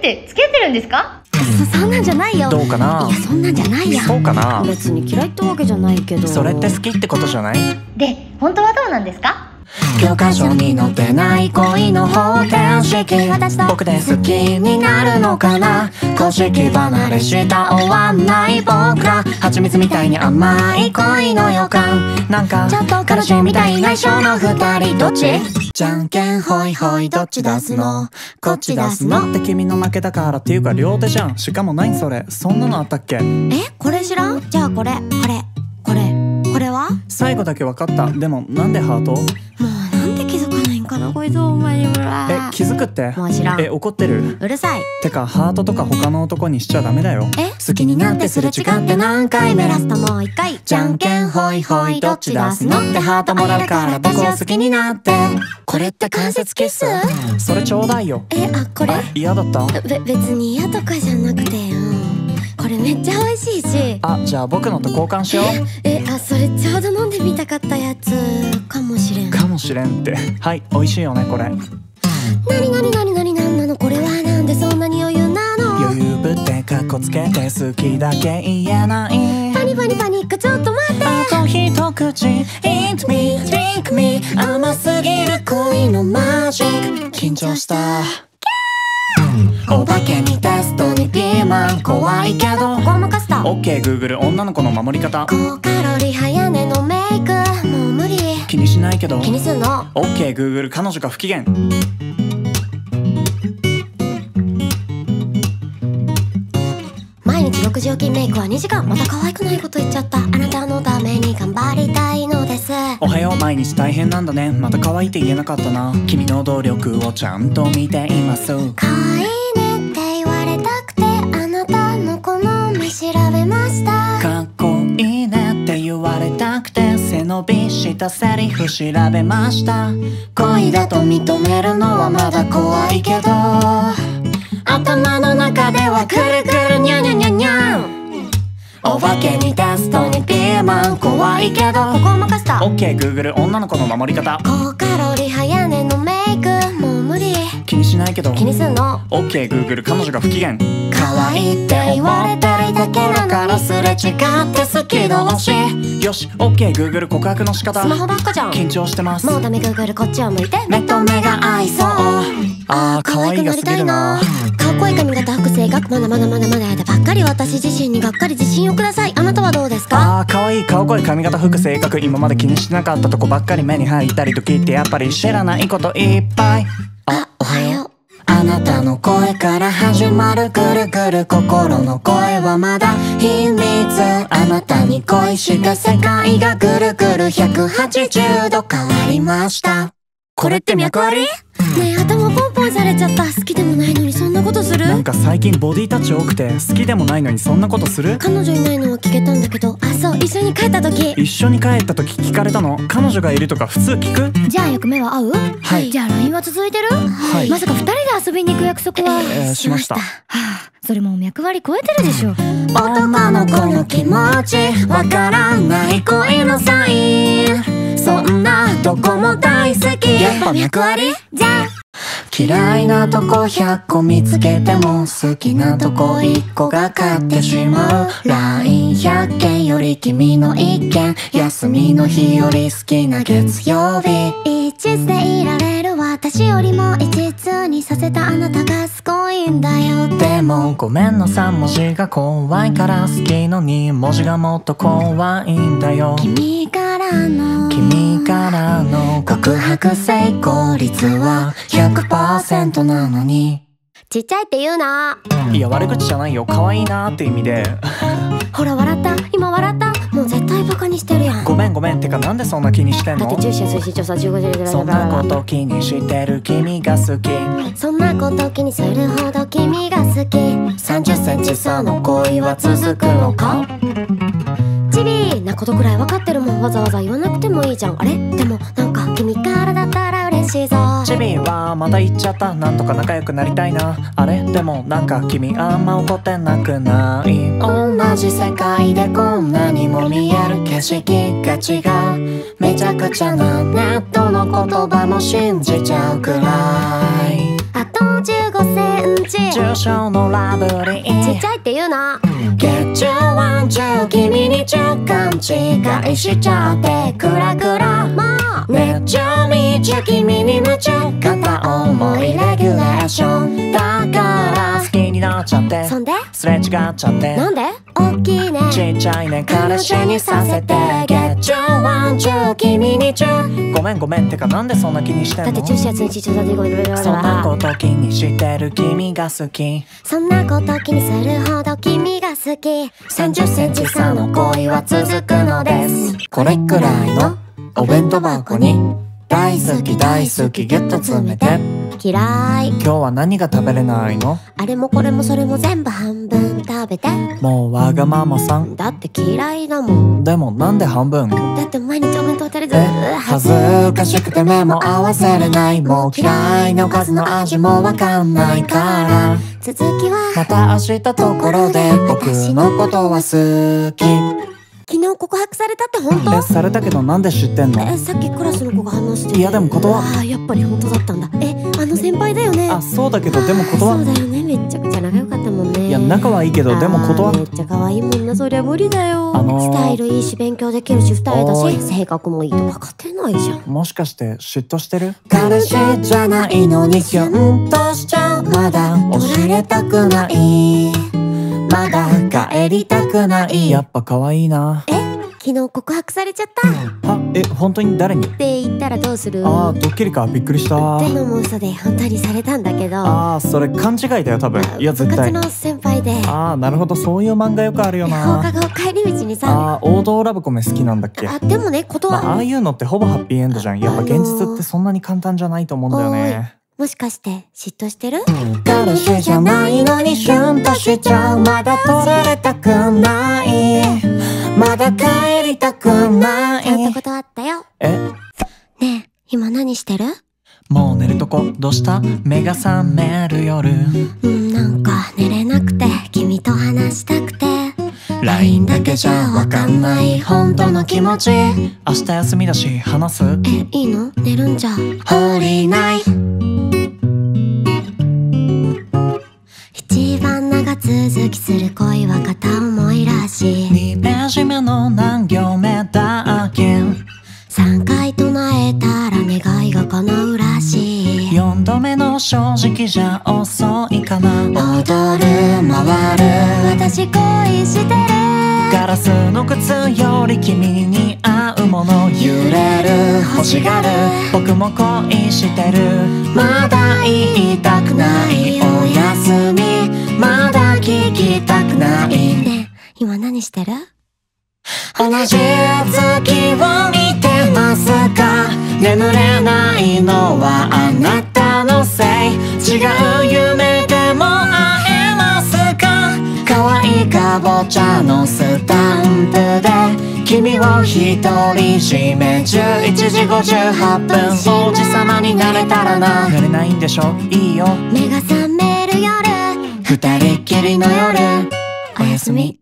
って付き合ってるんですか？そそんなんじゃないよ。どうかな？いやそんなんじゃないや。そうかな？別に嫌いってわけじゃないけど。それって好きってことじゃない？で本当はどうなんですか？教科書に載ってない恋の方程式私と僕で好きになるのかな？公式離れした終わんない僕ら蜂蜜みたいに甘い恋の予感なんかちょっと彼氏みたいな性の二人どっち？じゃんけんほいほいどっち出すの。こっち出すの。って君の負けだからっていうか両手じゃん。しかも何それ。そんなのあったっけ？え？これ知らん？じゃあこれ。これ。これ。これは？も最後だけ分かった。でもなんでハート？うなんで気づかないんかなこいつお前にもえら気づくって？もう知らん。え怒ってる？うるさい。てかハートとか他の男にしちゃダメだよ。え？好きになってすれ違って何回目ラストもう一回。じゃんけんほいほいどっち出すの。ってハートもらうから僕を好きになって。これって関節キス？それちょうだいよ。えあこれ？嫌だった？べ別に嫌とかじゃなくてれめっちゃ美味しいし。あじゃあ僕のと交換しよう。えあそれちょうど飲んでみたかったやつかもしれん。かもしれんって。はい美味しいよねこれ。なになになになになんなのこれはなんでそんなに余裕なの余裕ぶってカッコつけて好きだけ言えないパニパニパニックちょっと待ってあと一口 Eat me, drink me 甘すぎる恋のマジック緊張したお化けにテストにピーマン怖いけどここ任せた OKGoogle 女の子の守り方。高カロリー早寝のメイクもう無理。気にしないけど。気にすんの？OKGoogle 彼女が不機嫌。毎日6時起きメイクは2時間。また可愛くないこと言っちゃった。あなたのために頑張りたいのです。おはよう毎日大変なんだね。また可愛いって言えなかったな。君の努力をちゃんと見ています。可愛いたセリフ調べました。恋だと認めるのはまだ怖いけど。頭の中ではくるくるにゃにゃにゃにゃお化けにテストにピーマン怖いけど。ここ任せた。OKGoogle 女の子の守り方。高カロリー早寝のメイク。もう無理。気にしないけど。気にすんの。OKGoogle 彼女が不機嫌可愛いって言われてるだけだからすれ違って好き同士よし OKGoogle 告白の仕方。スマホばっかじゃん。緊張してます。もうダメグーグルこっちを向いて。目と目が合いそう。あー可愛いが過ぎるな。かっこいい髪型複製学まだまだまだまだやだばっかり私自身にがっかり自信をください。あなたはどうですか？あー可愛い。顔声髪型服性格。今まで気にしてなかったとこばっかり目に入ったり時ってやっぱり知らないこといっぱいあなたの声から始まるぐるぐる心の声はまだ秘密。あなたに恋して世界がぐるぐる。180度変わりました。これって脈あり？ねえ頭ポンポンされちゃった。好きでもないことする？なんか最近ボディタッチ多くて好きでもないのにそんなことする？彼女いないのは聞けたんだけどあそう一緒に帰った時。一緒に帰った時聞かれたの？彼女がいるとか普通聞く？じゃあよく目は合う？はい。じゃあ LINE は続いてる？はい。まさか二人で遊びに行く約束は、えーしました。はあそれもう脈割り超えてるでしょ。女の子の気持ちわからない恋のサイン。そんなどこも大好き。やっぱ脈あり？じゃあ嫌いなとこ100個見つけても好きなとこ1個が勝ってしまう。LINE100 件より君の1件休みの日より好きな月曜日。一途でいられる私よりも一途にさせたあなたがすごいんだよでもごめんの3文字が怖いから好きの2文字がもっと怖いんだよ。君からの君からの告白成功率は100%なのに。ちっちゃいって言うな。いや悪口じゃないよ。可愛いなーって意味で。ほら笑った。今笑った。もう絶対バカにしてるやん。ごめんごめん。てかなんでそんな気にしてんの？だって重視や推進調査15時そんなこと気にしてる君が好き。そんなこと気にするほど君が好き。30センチ差の恋は続くのか？ことくらい分かってるもん。わざわざ言わなくてもいいじゃん。あれ？でもなんか君からだったら嬉しいぞ。チビはまた言っちゃった。なんとか仲良くなりたいな。あれ？でもなんか君あんま怒ってなくない？同じ世界でこんなにも見える景色が違う。めちゃくちゃなネットの言葉も信じちゃうくらい。あと15センち重症のラブリちっーちゃいって言うな。月中ワン中君に違いしちゃってクラクラもう熱中未中君に夢中片思いレギュレーションだから好きになっちゃってそんですれ違っちゃってなんで大きいねちっちゃいね彼氏にさせて君に中ごめんごめん。ってかなんでそんな気にしてんの？だって注視圧にちちょだってごめんごめん。ごめんそんなこと気にしてる君が好き。そんなこと気にするほど君が好き。30センチ差の恋は続くのです。これくらいのお弁当箱に大好き大好きギュッと詰めて。嫌い。今日は何が食べれないの？あれもこれもそれも全部半分食べて。もうわがままさん。だって嫌いだもん。でもなんで半分？だって毎日お弁当食べずえ？恥ずかしくて目も合わせれない。もう嫌いなおかずの味もわかんないから。続きは。また明日とところで僕のことは好き昨日告白されたって本当？えされたけどなんで知ってんの？えさっきクラスの子が反応してて。いやでも断っああやっぱり本当だったんだ。えあの先輩だよね。あそうだけどでも断そうだよね。めっちゃくちゃ仲良かったもんね。いや仲はいいけどでも断めっちゃ可愛いもんな。そりゃ無理だよ、あのースタイルいいし勉強できるし二重だし性格もいいとバカてないじゃん。もしかして嫉妬してる？彼氏じゃないのにキュンとしちゃう。まだ教えたくないまだ帰りたくない。やっぱ可愛いな。昨日告白されちゃった。っはえ本当に誰に？て言ったらどうする？あードッキリか。びっくりした。ってのも嘘で本当にされたんだけど。あーそれ勘違いだよ多分。いや絶対。部活の先輩で。ああなるほどそういう漫画よくあるよ放課な後帰り道にさ。あー王道ラブコメ好きなんだっけ？あでもね断まあ、ああいうのってほぼハッピーエンドじゃん。やっぱ現実ってそんなに簡単じゃないと思うんだよねもしかして嫉妬してる？彼氏じゃないのにシュンとしちゃう。まだ取られたくない。まだ帰りたくなちゃんとい断ったよ。え？ねえ今何してる？もう寝るとこどうした？目が覚める夜。うんなんか寝れなくて君と話したくて。LINE だけじゃわかんない。本当の気持ち。明日休みだし話す？えいいの？寝るんじゃ。ホリない続きする恋は片思いらしい。2ページ目の何行目だっけ？3回唱えたら願いが叶うらしい。4度目の正直じゃ遅いかな。踊る回る私恋してる。ガラスの靴より君に似合うもの。揺れる欲しがる僕も恋してる。まだ言いたくないおやすみまだ聞きたくない。ねえ今何してる？同じ月を見てますか眠れないのはあなたのせい。違う夢でも会えますか可愛いかぼちゃのスタンプで君を一人占め。11時58分。王子様になれたらな。寝れないんでしょ？いいよ。目が覚め二人っきりの夜。おやすみ。